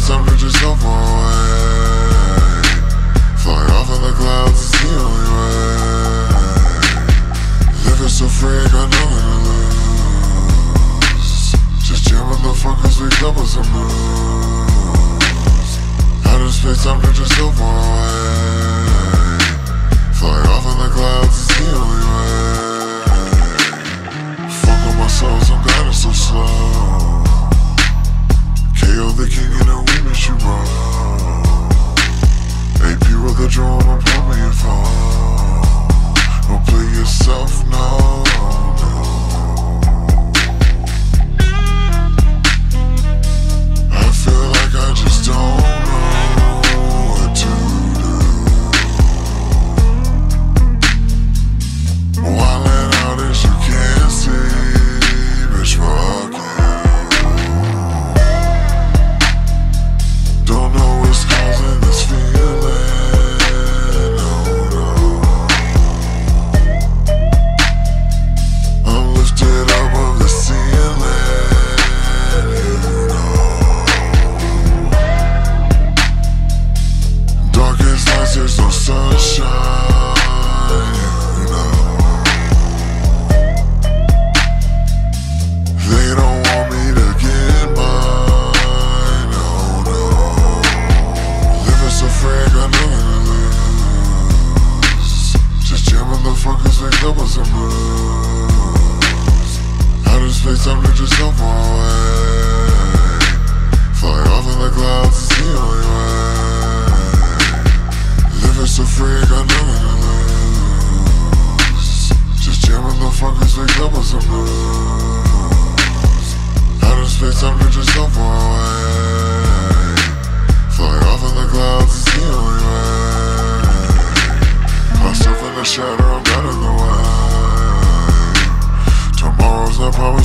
to just go far away. Fly off in the clouds, it's the only way. Living so free, got nothing to lose. Just jamming the fuckers, we double some moves. Of time to just go far away. Fly off in the clouds, it's the only way. Fuck on my soul, some is so slow.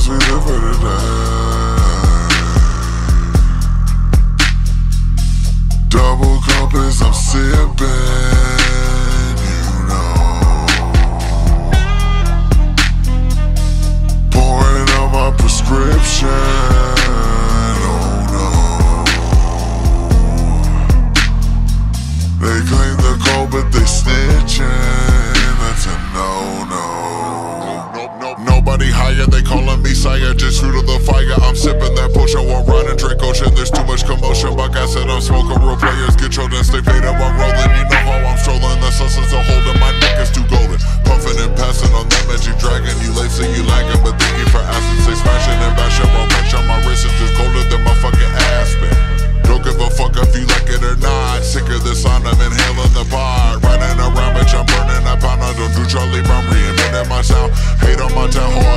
Not said, I'm smoking real players. Get your and stay paid up. I'm rolling. You know how I'm strolling. The substance of holding my neck is too golden. Puffing and passing on that magic dragon. You late, so you lagging. But thank you for asking. Say smashing and bashing. While punch on my wrist is just colder than my fucking aspen. Don't give a fuck if you like it or not. Sick of the sound, I'm inhaling the pot. Running around, bitch, I'm burning that pound. I don't do Charlie Brown, reinventing my sound. Hate on my town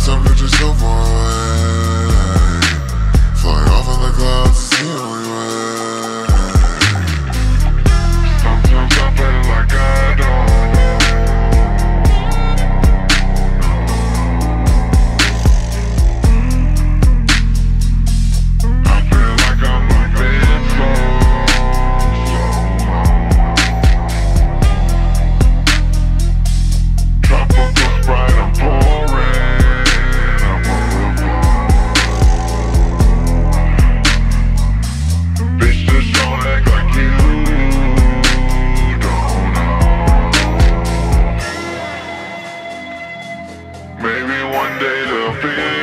Out of space, time to just go far away. Fly off in the clouds, it's the Maybe one day